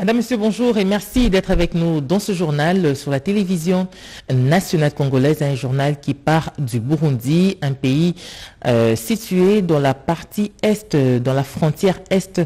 Madame, Monsieur, bonjour et merci d'être avec nous dans ce journal sur la télévision nationale congolaise, un journal qui part du Burundi, un pays euh, situé dans la partie est, dans la frontière est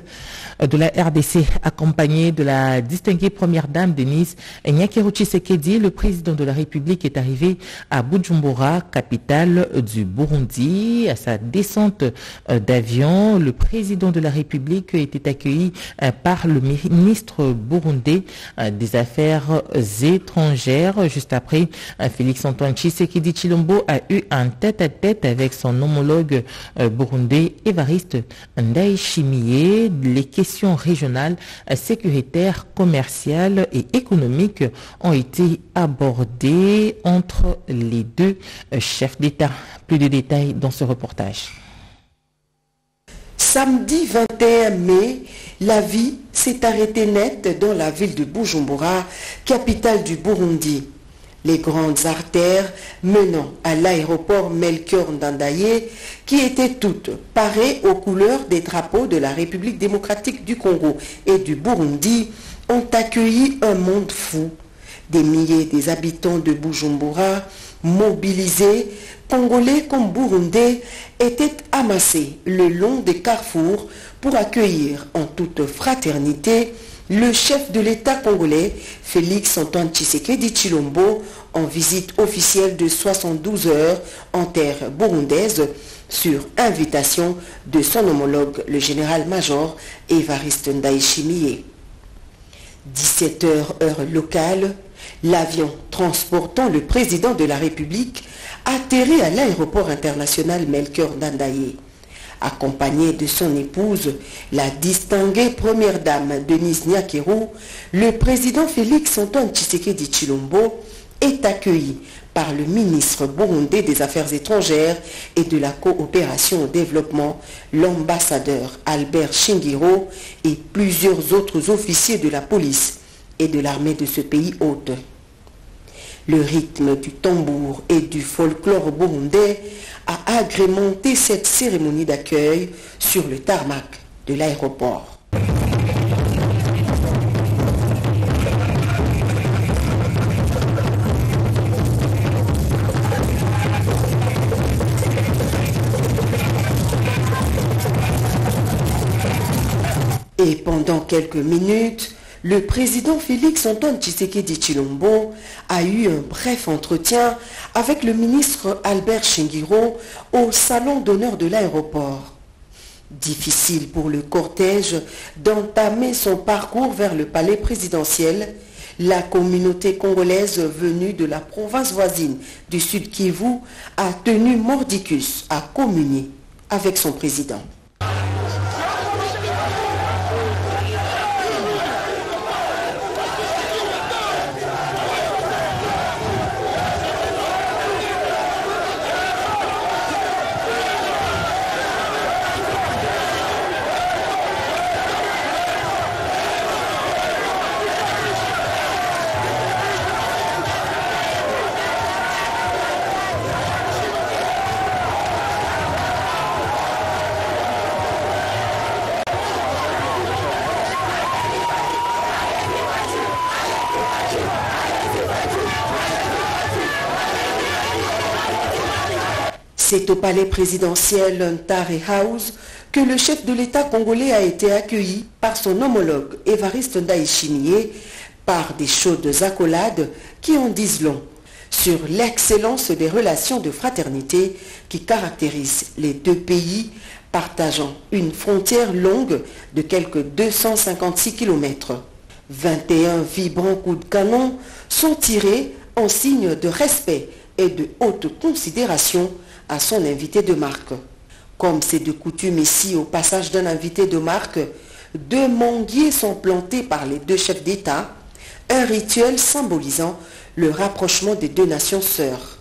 de la RDC, accompagné de la distinguée première dame Denise Nyakeru Tshisekedi. Le président de la République est arrivé à Bujumbura, capitale du Burundi. À sa descente euh, d'avion, le président de la République était accueilli euh, par le ministre burundais euh, des Affaires étrangères. Juste après, euh, Félix Antoine Tshisekedi Chilombo a eu un tête-à-tête avec son homologue euh, burundais Évariste Ndayishimiye. Les questions régionales, sécuritaires, commerciales et économiques ont été abordées entre les deux chefs d'État. Plus de détails dans ce reportage. Samedi 21 mai, la vie s'est arrêtée net dans la ville de Bujumbura, capitale du Burundi. Les grandes artères menant à l'aéroport Melchior Ndandaye, qui étaient toutes parées aux couleurs des drapeaux de la République démocratique du Congo et du Burundi, ont accueilli un monde fou. Des milliers des habitants de Bujumbura, mobilisés, Congolais comme Burundais, étaient amassés le long des carrefours pour accueillir en toute fraternité le chef de l'État congolais, Félix Antoine Tshisekedi Chilombo, en visite officielle de 72 heures en terre burundaise sur invitation de son homologue, le général-major Évariste Ndaïchimiye. 17 heures heure locale, l'avion transportant le président de la République atterrit à l'aéroport international Melchior Dandaye. Accompagné de son épouse, la distinguée première dame Denise Nyakeru, le président Félix Antoine Tshisekedi Chilombo est accueilli par le ministre burundais des Affaires étrangères et de la coopération au développement, l'ambassadeur Albert Shingiro et plusieurs autres officiers de la police et de l'armée de ce pays hôte. Le rythme du tambour et du folklore burundais a agrémenté cette cérémonie d'accueil sur le tarmac de l'aéroport. Et pendant quelques minutes, le président Félix Antoine Tshisekedi Chilombo a eu un bref entretien avec le ministre Albert Shingiro au salon d'honneur de l'aéroport. Difficile pour le cortège d'entamer son parcours vers le palais présidentiel. La communauté congolaise venue de la province voisine du Sud Kivu a tenu mordicus à communier avec son président. Au palais présidentiel Ntare House que le chef de l'État congolais a été accueilli par son homologue Évariste Ndaïchimiye par des chaudes accolades qui en disent long sur l'excellence des relations de fraternité qui caractérisent les deux pays partageant une frontière longue de quelques 256 km. 21 vibrants coups de canon sont tirés en signe de respect et de haute considération à son invité de marque. Comme c'est de coutume ici au passage d'un invité de marque, deux manguiers sont plantés par les deux chefs d'État, un rituel symbolisant le rapprochement des deux nations sœurs.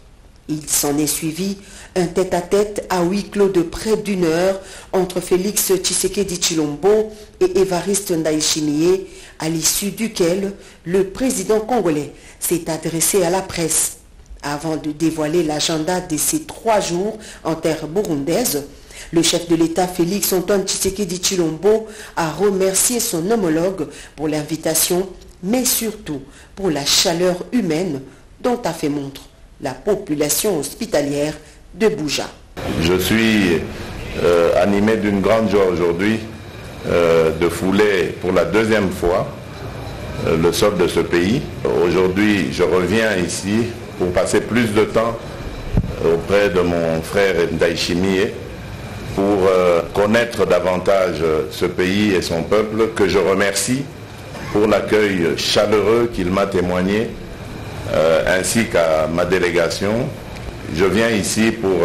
Il s'en est suivi un tête-à-tête à huis clos de près d'une heure entre Félix Tshisekedi Chilombo et Évariste Ndaïchimiye, à l'issue duquel le président congolais s'est adressé à la presse avant de dévoiler l'agenda de ces trois jours en terre burundaise, Le chef de l'État Félix Antoine Tshisekedi Chilombo a remercié son homologue pour l'invitation, mais surtout pour la chaleur humaine dont a fait montre la population hospitalière de Bouja. Je suis euh, animé d'une grande joie aujourd'hui euh, de fouler pour la deuxième fois euh, le sol de ce pays. Aujourd'hui, je reviens ici pour passer plus de temps auprès de mon frère Ndaïchimie pour connaître davantage ce pays et son peuple que je remercie pour l'accueil chaleureux qu'il m'a témoigné ainsi qu'à ma délégation. Je viens ici pour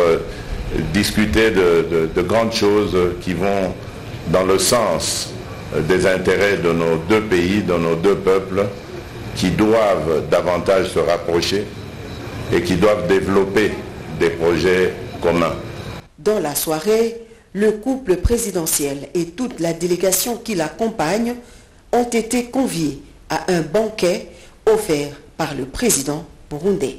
discuter de, grandes choses qui vont dans le sens des intérêts de nos deux pays, de nos deux peuples, qui doivent davantage se rapprocher et qui doivent développer des projets communs. Dans la soirée, le couple présidentiel et toute la délégation qui l'accompagne ont été conviés à un banquet offert par le président burundais.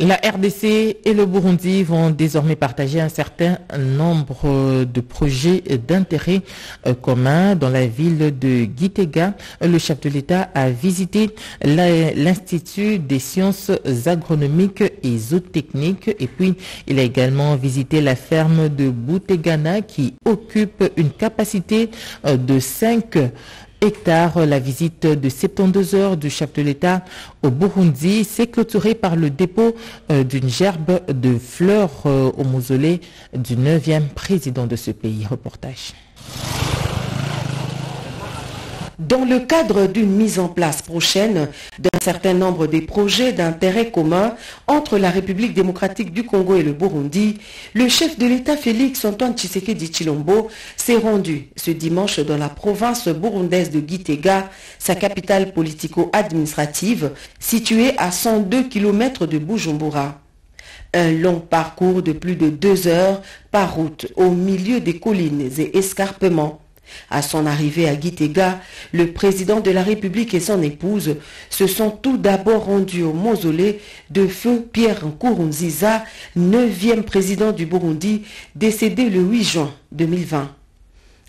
La RDC et le Burundi vont désormais partager un certain nombre de projets d'intérêt euh, commun dans la ville de Gitega. Le chef de l'État a visité l'Institut des sciences agronomiques et zootechniques et puis il a également visité la ferme de Boutegana qui occupe une capacité euh, de 5 hectares. La visite de 72 heures du chef de l'État au Burundi s'est clôturée par le dépôt euh, d'une gerbe de fleurs euh, au mausolée du 9e président de ce pays. Reportage. Dans le cadre d'une mise en place prochaine d'un certain nombre des projets d'intérêt commun entre la République démocratique du Congo et le Burundi, le chef de l'État Félix Antoine Tshisekedi Chilombo s'est rendu ce dimanche dans la province burundaise de Gitega, sa capitale politico-administrative, située à 102 km de Bujumbura. Un long parcours de plus de deux heures par route au milieu des collines et escarpements à son arrivée à Gitega, le président de la République et son épouse se sont tout d'abord rendus au mausolée de feu Pierre Nkurunziza, neuvième président du Burundi, décédé le 8 juin 2020.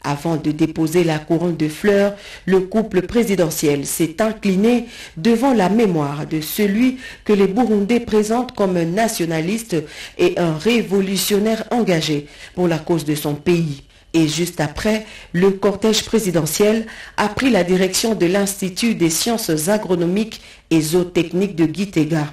Avant de déposer la couronne de fleurs, le couple présidentiel s'est incliné devant la mémoire de celui que les Burundais présentent comme un nationaliste et un révolutionnaire engagé pour la cause de son pays. Et juste après, le cortège présidentiel a pris la direction de l'Institut des sciences agronomiques et zootechniques de Gitega.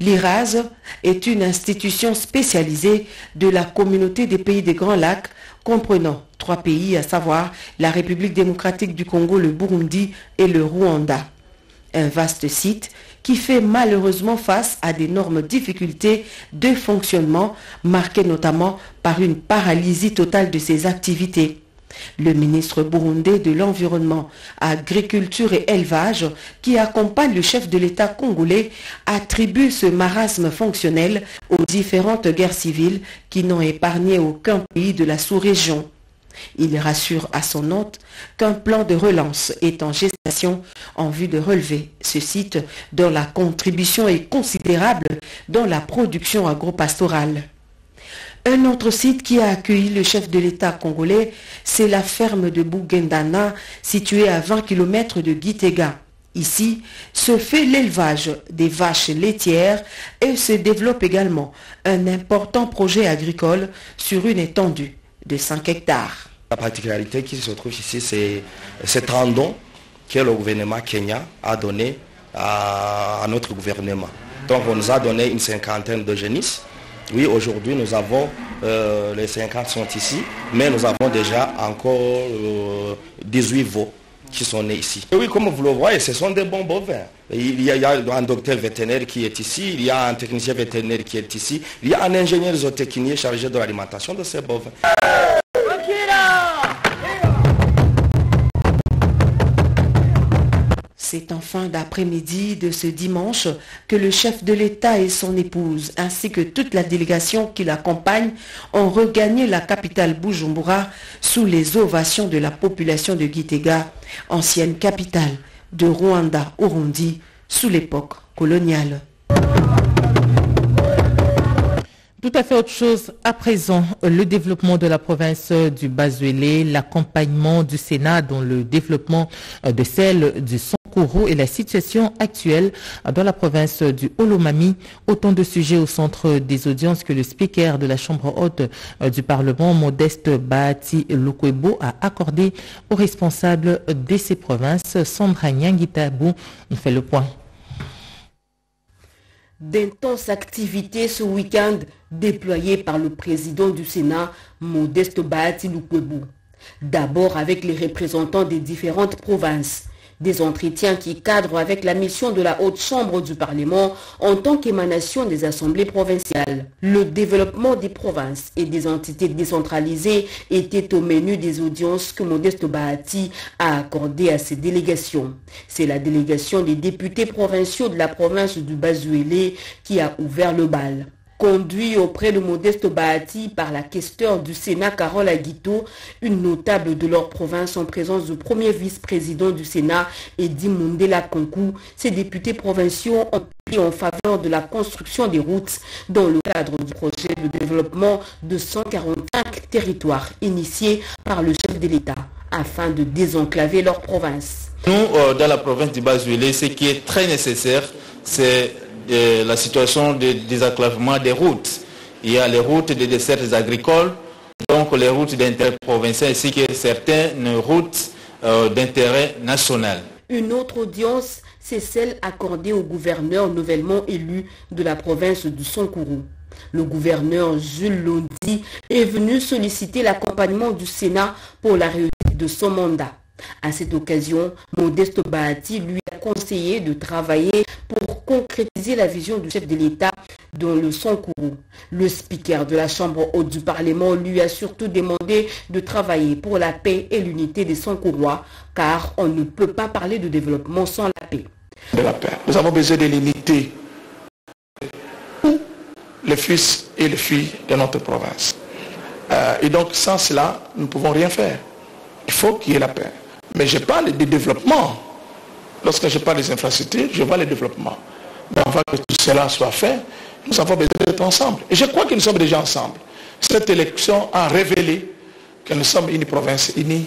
L'IRAS est une institution spécialisée de la communauté des pays des Grands Lacs, comprenant trois pays, à savoir la République démocratique du Congo, le Burundi et le Rwanda. Un vaste site qui fait malheureusement face à d'énormes difficultés de fonctionnement, marquées notamment par une paralysie totale de ses activités. Le ministre burundais de l'Environnement, Agriculture et Élevage, qui accompagne le chef de l'État congolais, attribue ce marasme fonctionnel aux différentes guerres civiles qui n'ont épargné aucun pays de la sous-région. Il rassure à son hôte qu'un plan de relance est en gestation en vue de relever ce site dont la contribution est considérable dans la production agro-pastorale. Un autre site qui a accueilli le chef de l'État congolais, c'est la ferme de Bougendana, située à 20 km de Gitega. Ici se fait l'élevage des vaches laitières et se développe également un important projet agricole sur une étendue de 5 hectares. La particularité qui se trouve ici, c'est cet randon que le gouvernement Kenya a donné à, notre gouvernement. Donc on nous a donné une cinquantaine de génisses. Oui, aujourd'hui nous avons, euh, les 50 sont ici, mais nous avons déjà encore 18 euh, veaux qui sont nés ici. oui, comme vous le voyez, ce sont des bons bovins. Il y, a, un docteur vétérinaire qui est ici, il y a un technicien vétérinaire qui est ici, il y a un ingénieur zootechnique chargé de l'alimentation de ces bovins. C'est en fin d'après-midi de ce dimanche que le chef de l'État et son épouse, ainsi que toute la délégation qui l'accompagne, ont regagné la capitale Bujumbura sous les ovations de la population de Gitega, ancienne capitale de Rwanda-Urundi sous l'époque coloniale. Tout à fait autre chose à présent, le développement de la province du Bazuélé, l'accompagnement du Sénat dans le développement de celle du Et la situation actuelle dans la province du Olomami. Autant de sujets au centre des audiences que le speaker de la Chambre haute du Parlement, Modeste Bahati Lukwebo, a accordé aux responsables de ces provinces. Sandra Nyangitabou fait le point d'intenses activités ce week-end déployées par le président du Sénat, Modeste Bahati Lukwebo. D'abord avec les représentants des différentes provinces, des entretiens qui cadrent avec la mission de la Haute Chambre du Parlement en tant qu'émanation des assemblées provinciales. Le développement des provinces et des entités décentralisées était au menu des audiences que Modeste Bahati a accordées à ses délégations. C'est la délégation des députés provinciaux de la province du Bazuélé qui a ouvert le bal. Conduit auprès de Modeste Bahati par la questeur du Sénat Carole Aguito, une notable de leur province en présence du premier vice-président du Sénat, Edi Mundela Konkou, ces députés provinciaux ont pris en faveur de la construction des routes dans le cadre du projet de développement de 145 territoires initié par le chef de l'État afin de désenclaver leur province. Nous, euh, dans la province du Bazuélé, ce qui est très nécessaire, c'est la situation de désenclavement des routes. Il y a les routes des desserts agricoles, donc les routes d'intérêt provincial ainsi que certaines routes euh, d'intérêt national. Une autre audience, c'est celle accordée au gouverneur nouvellement élu de la province du Sankourou. Le gouverneur Jules Londi est venu solliciter l'accompagnement du Sénat pour la réussite de son mandat. À cette occasion, Modeste Bahati lui a conseillé de travailler pour concrétiser la vision du chef de l'État dans le Sankourou. Le speaker de la Chambre haute du Parlement lui a surtout demandé de travailler pour la paix et l'unité des Sankourois, car on ne peut pas parler de développement sans la paix. De la paix. Nous avons besoin de l'unité les fils et les filles de notre province. Euh, et donc, sans cela, nous ne pouvons rien faire. Il faut qu'il y ait la paix. Mais je parle de développement. Lorsque je parle des infrastructures, je vois le développement. Mais avant que tout cela soit fait, nous avons besoin d'être ensemble. Et je crois que nous sommes déjà ensemble. Cette élection a révélé que nous sommes une province unie.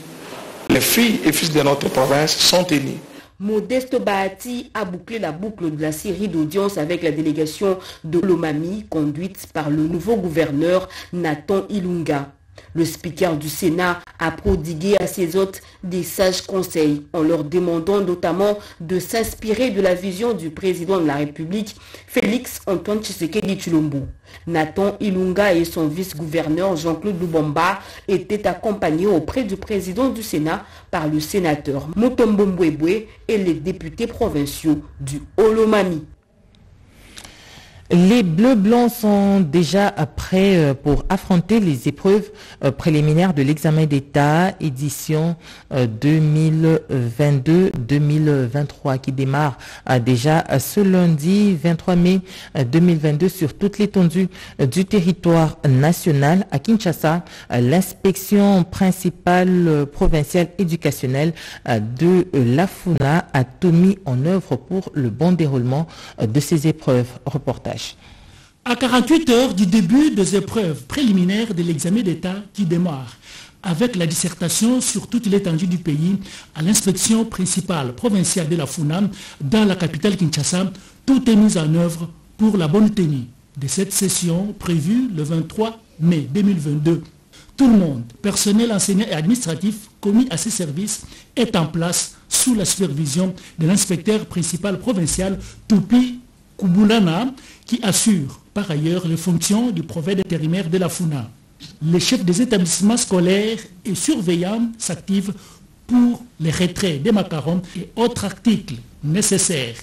Les filles et fils de notre province sont unis. Modeste Bahati a bouclé la boucle de la série d'audiences avec la délégation de l'Omami conduite par le nouveau gouverneur Nathan Ilunga. Le speaker du Sénat a prodigué à ses hôtes des sages conseils en leur demandant notamment de s'inspirer de la vision du président de la République, Félix Antoine Tshisekedi Chulombo. Nathan Ilunga et son vice-gouverneur Jean-Claude Lubomba étaient accompagnés auprès du président du Sénat par le sénateur Mutombo Mbwebwe et les députés provinciaux du Olomami. Les Bleus Blancs sont déjà prêts euh, pour affronter les épreuves euh, préliminaires de l'examen d'État édition 2022-2023 euh, qui démarre déjà ce lundi 23 mai 2022 sur toute l'étendue du territoire national à Kinshasa. L'inspection principale provinciale éducationnelle de la FUNA a tout mis en œuvre pour le bon déroulement de ces épreuves. Reportage. À 48 heures du début des épreuves préliminaires de l'examen d'État qui démarre, avec la dissertation sur toute l'étendue du pays à l'inspection principale provinciale de la FUNAM dans la capitale Kinshasa, tout est mis en œuvre pour la bonne tenue de cette session prévue le 23 mai 2022. Tout le monde, personnel enseignant et administratif commis à ces services, est en place sous la supervision de l'inspecteur principal provincial Toupi Kubulana, qui assure par ailleurs les fonctions du prophète intérimaire de la FUNA. Les chefs des établissements scolaires et surveillants s'activent pour les retraits des macarons et autres articles nécessaires.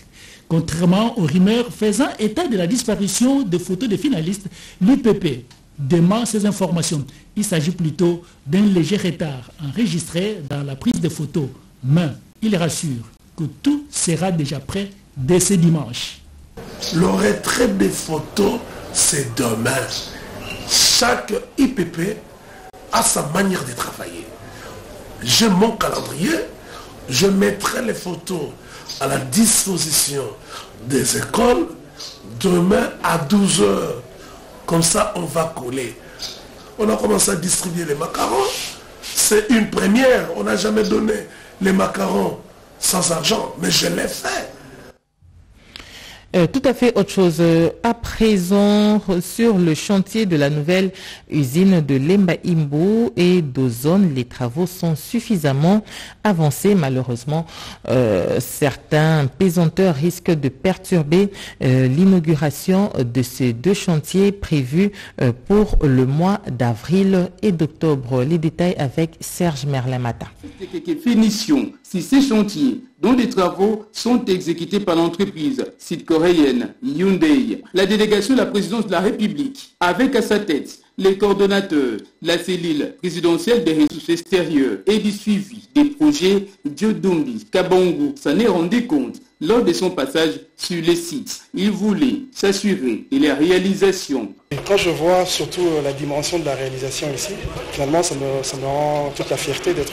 Contrairement aux rumeurs faisant état de la disparition des photos des finalistes, l'IPP demande ces informations. Il s'agit plutôt d'un léger retard enregistré dans la prise de photos. Mais il rassure que tout sera déjà prêt dès ce dimanche. Le retrait des photos, c'est demain. Chaque IPP a sa manière de travailler. J'ai mon calendrier, je mettrai les photos à la disposition des écoles demain à 12h. Comme ça, on va coller. On a commencé à distribuer les macarons. C'est une première. On n'a jamais donné les macarons sans argent, mais je l'ai fait. Euh, tout à fait autre chose. Euh, à présent, sur le chantier de la nouvelle usine de Lemba Imbo et d'Ozone, les travaux sont suffisamment avancés. Malheureusement, euh, certains pesanteurs risquent de perturber l'inauguration de ces deux chantiers prévus pour le mois d'avril et d'octobre. Les détails avec Serge Merlamata. Finition, si ces chantiers dont les travaux sont exécutés par l'entreprise Hyundai. La délégation de la présidence de la République, avec à sa tête les coordonnateurs, la cellule présidentielle des ressources extérieures et du suivi des projets Diodombi, Kabongo, s'en est rendu compte lors de son passage sur les sites. Il voulait s'assurer de la réalisation. quand je vois surtout euh, la dimension de la réalisation ici, finalement ça me, rend toute la fierté d'être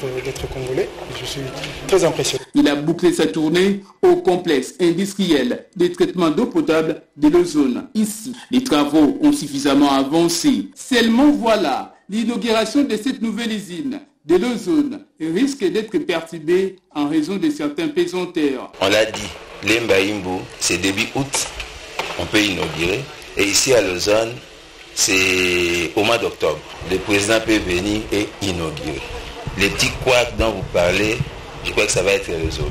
congolais. Je suis très impressionné. Il a bouclé sa tournée au complexe industriel de traitement d'eau potable de l'ozone. Ici, les travaux ont suffisamment avancé. Seulement voilà l'inauguration de cette nouvelle usine de l'ozone risque d'être perturbée en raison de certains pesanteurs. On l'a dit, l'Embaïmbo, c'est début août, on peut inaugurer. Et ici à l'ozone, c'est au mois d'octobre. Le président peut venir et inaugurer. Les petits couacs dont vous parlez, je crois que ça va être résolu.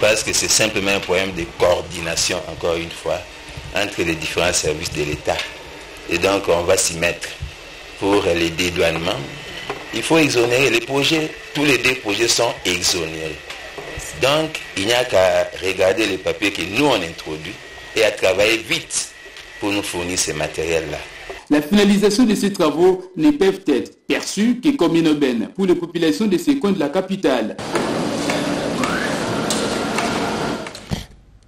Parce que c'est simplement un problème de coordination, encore une fois, entre les différents services de l'État. Et donc, on va s'y mettre pour les dédouanements, il faut exonérer. Les projets, tous les deux projets sont exonérés. Donc, il n'y a qu'à regarder les papiers que nous on introduit et à travailler vite pour nous fournir ces matériels-là. La finalisation de ces travaux ne peuvent être perçus que comme une aubaine pour les populations de ces coins de la capitale.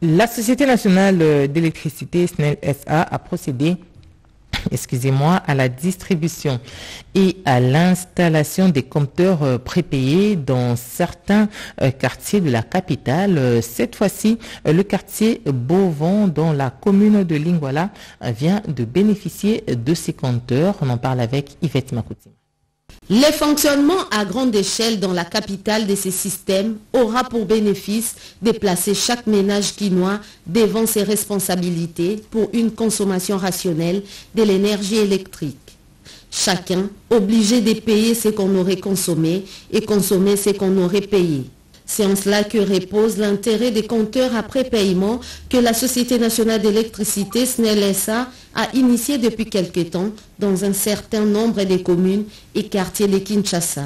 La Société nationale d'électricité SNEL SA a procédé excusez-moi, à la distribution et à l'installation des compteurs euh, prépayés dans certains euh, quartiers de la capitale. Euh, cette fois-ci, le quartier Beauvon, dans la commune de Lingwala, vient de bénéficier de ces compteurs. On en parle avec Yvette Makouti. Le fonctionnement à grande échelle dans la capitale de ces systèmes aura pour bénéfice de placer chaque ménage quinois devant ses responsabilités pour une consommation rationnelle de l'énergie électrique. Chacun obligé de payer ce qu'on aurait consommé et consommer ce qu'on aurait payé. C'est en cela que repose l'intérêt des compteurs après paiement que la Société nationale d'électricité, SNEL-SA, a initié depuis quelque temps dans un certain nombre de communes et quartiers de Kinshasa.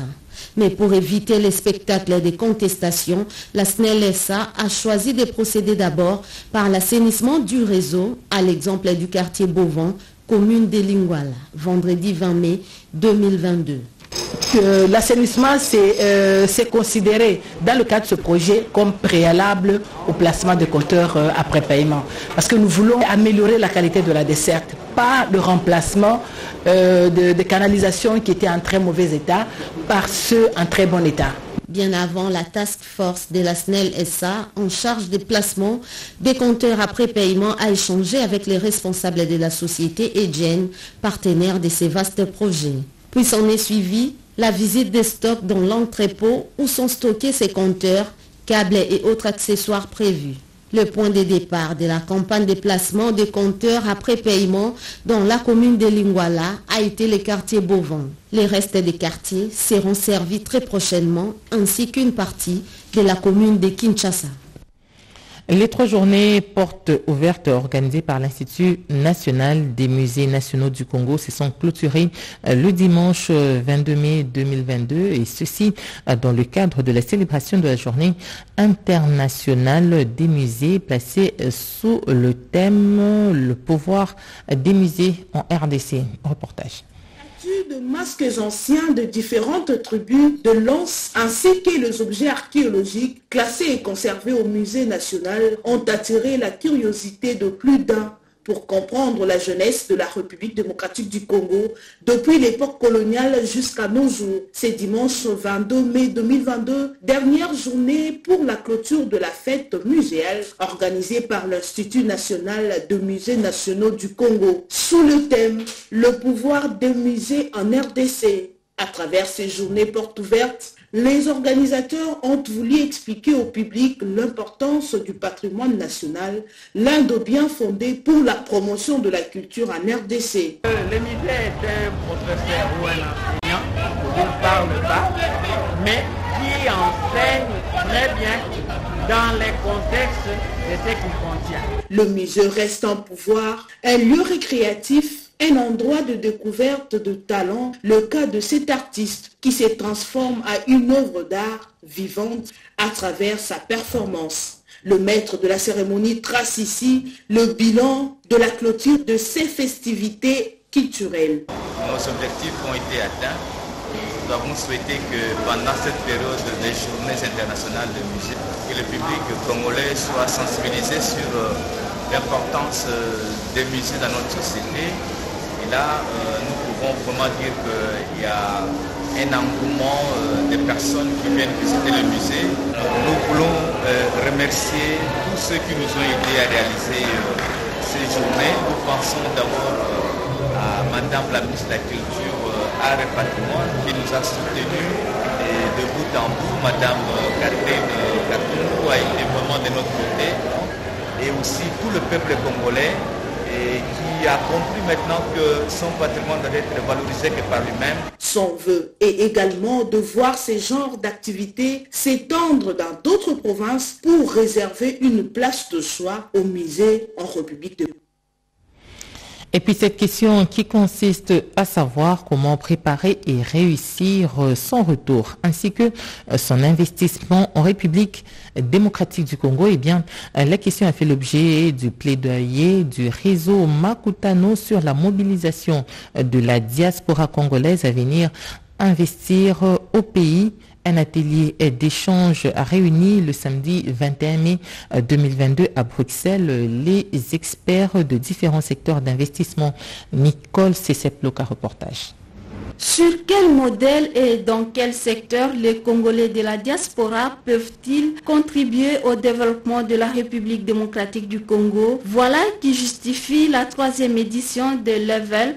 Mais pour éviter les spectacles des contestations, la SNEL-SA a choisi de procéder d'abord par l'assainissement du réseau, à l'exemple du quartier Beauvon, commune de Lingwala, vendredi 20 mai 2022 que l'assainissement, euh, c'est considéré dans le cadre de ce projet comme préalable au placement de compteurs euh, après paiement. Parce que nous voulons améliorer la qualité de la desserte, pas le remplacement euh, de, de canalisations qui étaient en très mauvais état par ceux en très bon état bien avant la task force de la SNEL SA en charge des placements des compteurs après paiement a échangé avec les responsables de la société Egen, partenaire de ces vastes projets. Puis s'en est suivi la visite des stocks dans l'entrepôt où sont stockés ces compteurs, câbles et autres accessoires prévus. Le point de départ de la campagne de placement des compteurs après paiement dans la commune de Lingwala a été le quartier Beauvon. Les restes des quartiers seront servis très prochainement ainsi qu'une partie de la commune de Kinshasa. Les trois journées portes ouvertes organisées par l'Institut national des musées nationaux du Congo se sont clôturées euh, le dimanche 22 euh, mai 2022 et ceci euh, dans le cadre de la célébration de la journée internationale des musées placée sous le thème le pouvoir des musées en RDC. Reportage de masques anciens de différentes tribus de Lens ainsi que les objets archéologiques classés et conservés au musée national ont attiré la curiosité de plus d'un pour comprendre la jeunesse de la République démocratique du Congo depuis l'époque coloniale jusqu'à nos jours. C'est dimanche 22 mai 2022, dernière journée pour la clôture de la fête muséale organisée par l'Institut national de musées nationaux du Congo sous le thème Le pouvoir des musées en RDC. À travers ces journées portes ouvertes, les organisateurs ont voulu expliquer au public l'importance du patrimoine national, l'un des biens fondés pour la promotion de la culture en RDC. Le musée est un professeur ou un enseignant qui ne parle pas, mais qui enseigne très bien dans les contextes de ce qu'il contient. Le musée reste un pouvoir, un lieu récréatif un endroit de découverte de talent, le cas de cet artiste qui se transforme à une œuvre d'art vivante à travers sa performance. Le maître de la cérémonie trace ici le bilan de la clôture de ces festivités culturelles. Nos objectifs ont été atteints. Nous avons souhaité que pendant cette période des journées internationales de musique, que le public congolais soit sensibilisé sur l'importance des musées dans notre société et là, euh, nous pouvons vraiment dire qu'il y a un engouement euh, des personnes qui viennent visiter le musée. Nous voulons euh, remercier tous ceux qui nous ont aidés à réaliser ces journées. Nous pensons d'abord à Madame la ministre de la Culture, Art et Patrimoine, qui nous a soutenus de bout en bout. Madame Catherine Katungu a été vraiment de notre côté. Et aussi tout le peuple congolais et qui a compris maintenant que son patrimoine doit être valorisé que par lui-même. Son vœu est également de voir ces genres d'activités s'étendre dans d'autres provinces pour réserver une place de choix au musée en République de et puis cette question qui consiste à savoir comment préparer et réussir son retour, ainsi que son investissement en République démocratique du Congo, eh bien, la question a fait l'objet du plaidoyer du réseau Makutano sur la mobilisation de la diaspora congolaise à venir investir au pays un atelier d'échange a réuni le samedi 21 mai 2022 à Bruxelles les experts de différents secteurs d'investissement. Nicole Cesseploca, reportage. Sur quel modèle et dans quel secteur les Congolais de la diaspora peuvent-ils contribuer au développement de la République démocratique du Congo? Voilà qui justifie la troisième édition de Level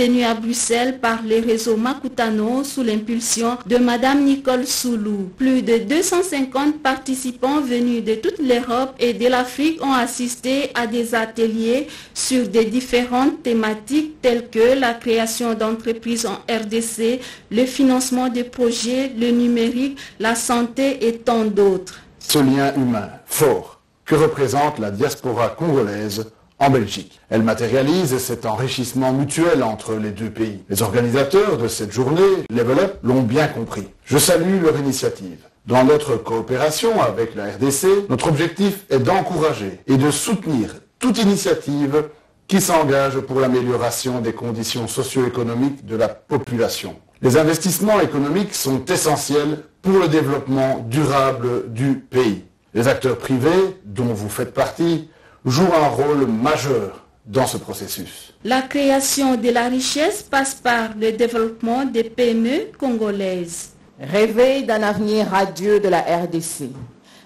tenue à Bruxelles par les réseaux Makutano sous l'impulsion de Madame Nicole Soulou. Plus de 250 participants venus de toute l'Europe et de l'Afrique ont assisté à des ateliers sur des différentes thématiques telles que la création d'entreprises en RDC, le financement des projets, le numérique, la santé et tant d'autres. Ce lien humain fort que représente la diaspora congolaise en Belgique. Elle matérialise cet enrichissement mutuel entre les deux pays. Les organisateurs de cette journée, Level Up, l'ont bien compris. Je salue leur initiative. Dans notre coopération avec la RDC, notre objectif est d'encourager et de soutenir toute initiative qui s'engage pour l'amélioration des conditions socio-économiques de la population. Les investissements économiques sont essentiels pour le développement durable du pays. Les acteurs privés, dont vous faites partie, joue un rôle majeur dans ce processus. La création de la richesse passe par le développement des PME congolaises. Rêver d'un avenir radieux de la RDC,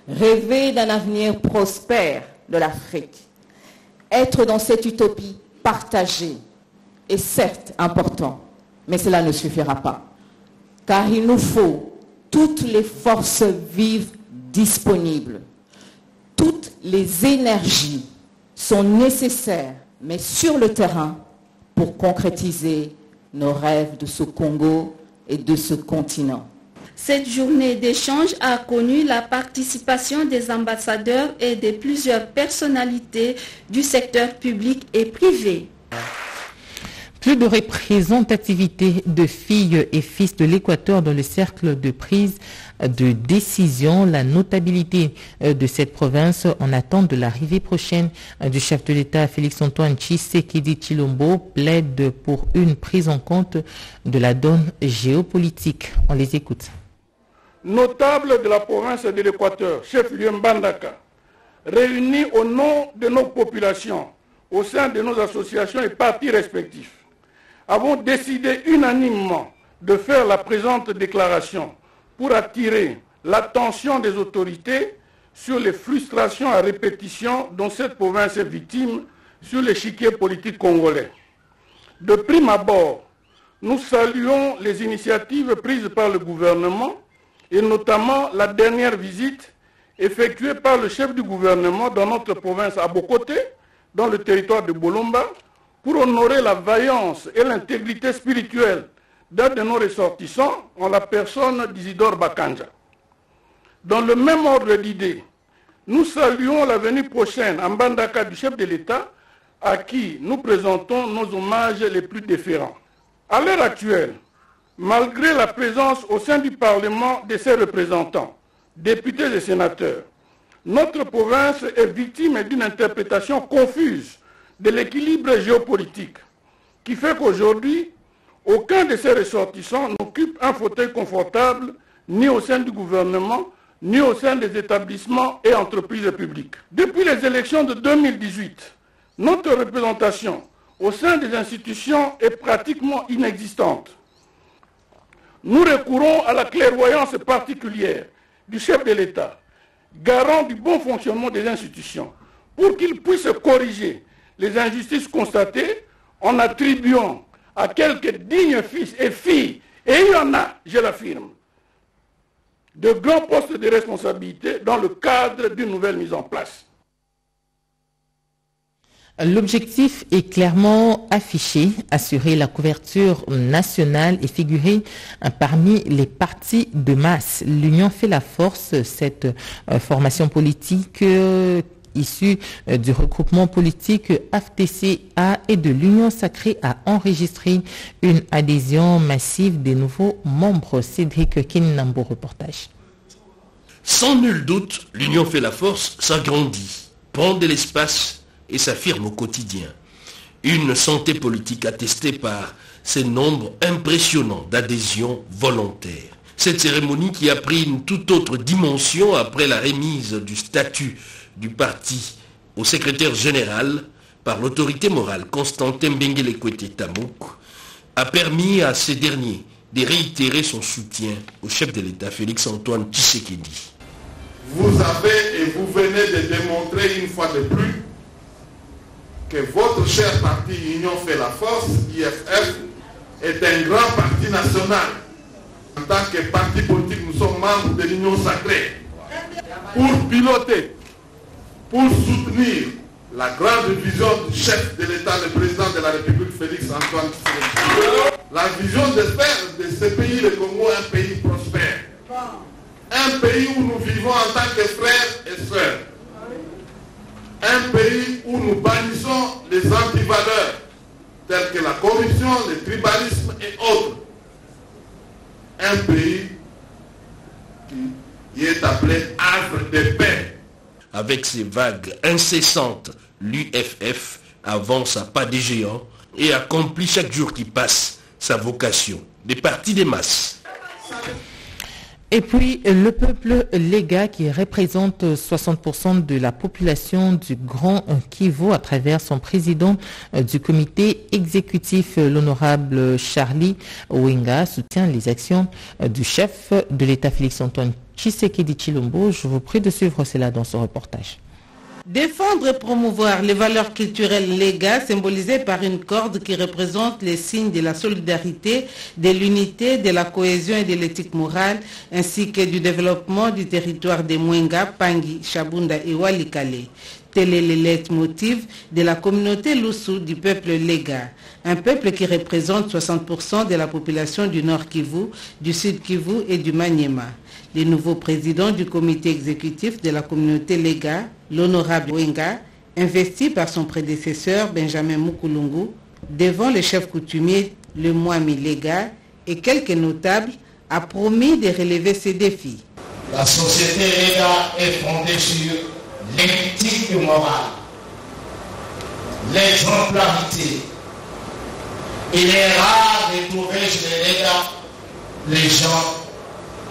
rêver d'un avenir prospère de l'Afrique, être dans cette utopie partagée est certes important, mais cela ne suffira pas. Car il nous faut toutes les forces vives disponibles toutes les énergies sont nécessaires, mais sur le terrain, pour concrétiser nos rêves de ce Congo et de ce continent. Cette journée d'échange a connu la participation des ambassadeurs et de plusieurs personnalités du secteur public et privé. Plus de représentativité de filles et fils de l'Équateur dans le cercle de prise de décision, la notabilité de cette province en attente de l'arrivée prochaine du chef de l'État Félix-Antoine Tshisekedi Chilombo plaide pour une prise en compte de la donne géopolitique. On les écoute. Notable de la province de l'Équateur, chef Mbandaka, réunis au nom de nos populations au sein de nos associations et partis respectifs, avons décidé unanimement de faire la présente déclaration pour attirer l'attention des autorités sur les frustrations à répétition dont cette province est victime sur l'échiquier politique congolais. De prime abord, nous saluons les initiatives prises par le gouvernement et notamment la dernière visite effectuée par le chef du gouvernement dans notre province à Bokoté, dans le territoire de Bolomba, pour honorer la vaillance et l'intégrité spirituelle d'un de nos ressortissants en la personne d'Isidore Bakanja. Dans le même ordre d'idées, nous saluons la venue prochaine en Bandaka du chef de l'État à qui nous présentons nos hommages les plus déférents. À l'heure actuelle, malgré la présence au sein du Parlement de ses représentants, députés et sénateurs, notre province est victime d'une interprétation confuse de l'équilibre géopolitique qui fait qu'aujourd'hui, aucun de ses ressortissants n'occupe un fauteuil confortable ni au sein du gouvernement, ni au sein des établissements et entreprises publiques. Depuis les élections de 2018, notre représentation au sein des institutions est pratiquement inexistante. Nous recourons à la clairvoyance particulière du chef de l'État, garant du bon fonctionnement des institutions, pour qu'il puisse corriger les injustices constatées en attribuant à quelques dignes fils et filles, et il y en a, je l'affirme, de grands postes de responsabilité dans le cadre d'une nouvelle mise en place. L'objectif est clairement affiché, assurer la couverture nationale et figurer parmi les partis de masse. L'Union fait la force, cette euh, formation politique issue euh, du regroupement politique AFTCA et de l'Union sacrée a enregistré une adhésion massive des nouveaux membres. Cédric Kinambo reportage. Sans nul doute, l'Union fait la force s'agrandit, prend de l'espace et s'affirme au quotidien. Une santé politique attestée par ces nombres impressionnants d'adhésions volontaires. Cette cérémonie qui a pris une toute autre dimension après la remise du statut du parti au secrétaire général par l'autorité morale Constantin Benguele Tamouk a permis à ces derniers de réitérer son soutien au chef de l'État Félix Antoine Tshisekedi. Vous avez et vous venez de démontrer une fois de plus que votre cher parti Union fait la force, IFF, est un grand parti national. En tant que parti politique, nous sommes membres de l'Union sacrée. Pour piloter, pour soutenir la grande vision du chef de l'État, le président de la République, Félix Antoine Tshisekedi. La vision de faire de ce pays, le Congo, un pays prospère. Un pays où nous vivons en tant que frères et sœurs un pays où nous bannissons les antivaleurs telles que la corruption, le tribalisme et autres. Un pays qui est appelé havre de paix. Avec ses vagues incessantes, l'UFF avance à pas des géants et accomplit chaque jour qui passe sa vocation. Des partis des masses. Et puis le peuple Lega qui représente 60% de la population du Grand Kivu à travers son président du comité exécutif, l'honorable Charlie Owenga, soutient les actions du chef de l'État Félix-Antoine Tshisekedi Chilombo. Je vous prie de suivre cela dans ce reportage. Défendre et promouvoir les valeurs culturelles légales symbolisées par une corde qui représente les signes de la solidarité, de l'unité, de la cohésion et de l'éthique morale, ainsi que du développement du territoire des Mwenga, Pangi, Chabunda et Walikale. Tel est le leitmotiv de la communauté Lusu du peuple Lega, un peuple qui représente 60% de la population du Nord Kivu, du Sud Kivu et du Maniema. Le nouveau président du comité exécutif de la communauté Lega, l'honorable Wenga, investi par son prédécesseur Benjamin Mukulungu, devant le chef coutumier le Mwami Lega et quelques notables, a promis de relever ces défis. La société Lega est fondée sur l'éthique morale, l'exemplarité. Il est rare de trouver chez les Lega les gens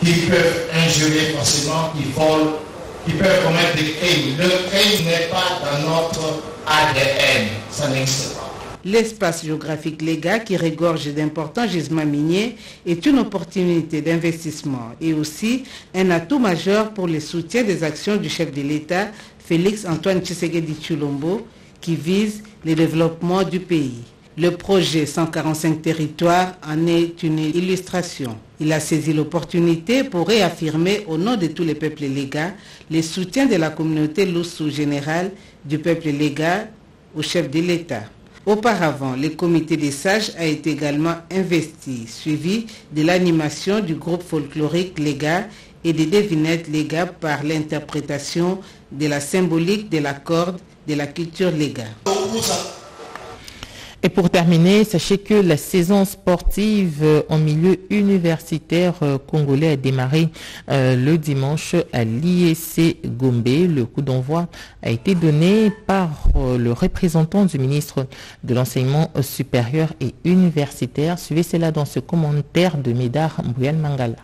qui peuvent injurer facilement, qui volent, qui peuvent commettre des crimes. Le crime n'est pas dans notre ADN, ça n'existe pas. L'espace géographique Lega, qui regorge d'importants gisements miniers, est une opportunité d'investissement et aussi un atout majeur pour le soutien des actions du chef de l'État, Félix Antoine Tshisekedi Chulombo, qui vise le développement du pays. Le projet 145 territoires en est une illustration. Il a saisi l'opportunité pour réaffirmer au nom de tous les peuples légats le soutien de la communauté Loussou générale du peuple légat au chef de l'État. Auparavant, le comité des sages a été également investi, suivi de l'animation du groupe folklorique Léga et des devinettes Léga par l'interprétation de la symbolique de la corde de la culture Léga. Et pour terminer, sachez que la saison sportive en milieu universitaire congolais a démarré le dimanche à l'IEC Gombe. Le coup d'envoi a été donné par le représentant du ministre de l'Enseignement supérieur et universitaire. Suivez cela dans ce commentaire de Médard Mbouyan Mangala.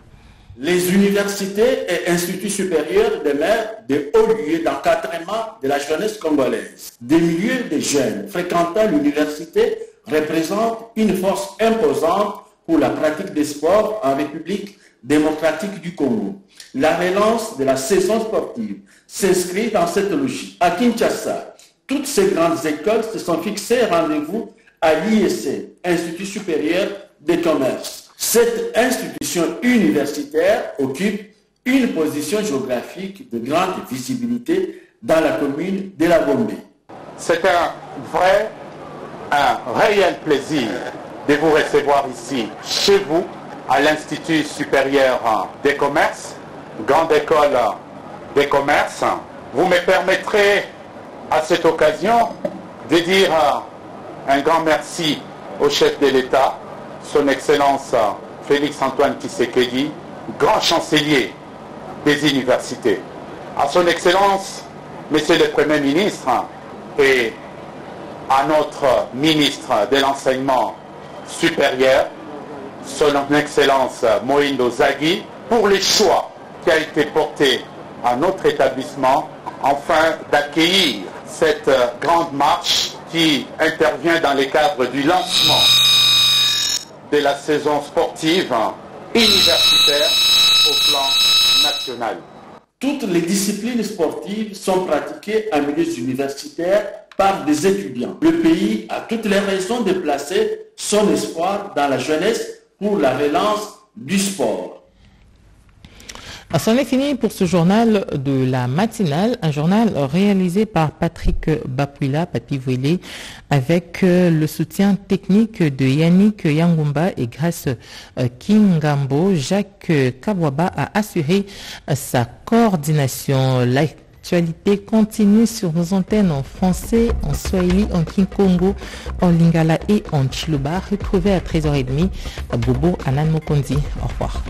Les universités et instituts supérieurs demeurent des hauts lieux d'encadrement de la jeunesse congolaise. Des milieux de jeunes fréquentant l'université représentent une force imposante pour la pratique des sports en République démocratique du Congo. La relance de la saison sportive s'inscrit dans cette logique. À Kinshasa, toutes ces grandes écoles se sont fixées rendez-vous à l'IEC, Institut supérieur de commerce. Cette institution universitaire occupe une position géographique de grande visibilité dans la commune de la Gombe. C'est un vrai, un réel plaisir de vous recevoir ici, chez vous, à l'Institut supérieur des commerces, grande école des commerces. Vous me permettrez à cette occasion de dire un grand merci au chef de l'État, son Excellence Félix-Antoine Tshisekedi, grand chancelier des universités. À son Excellence, Monsieur le Premier ministre et à notre ministre de l'Enseignement supérieur, son Excellence Moïndo Zaghi, pour le choix qui a été porté à notre établissement afin d'accueillir cette grande marche qui intervient dans le cadre du lancement de la saison sportive universitaire au plan national. Toutes les disciplines sportives sont pratiquées en milieu universitaire par des étudiants. Le pays a toutes les raisons de placer son espoir dans la jeunesse pour la relance du sport. C'en est fini pour ce journal de la matinale, un journal réalisé par Patrick Bapuila, Papi avec le soutien technique de Yannick Yangumba et grâce Kingambo, Jacques Kabwaba a assuré sa coordination. L'actualité continue sur nos antennes en français, en swahili, en Kinkongo, en lingala et en chiluba. Retrouvez à 13h30 Bobo Anan Mokondi. Au revoir.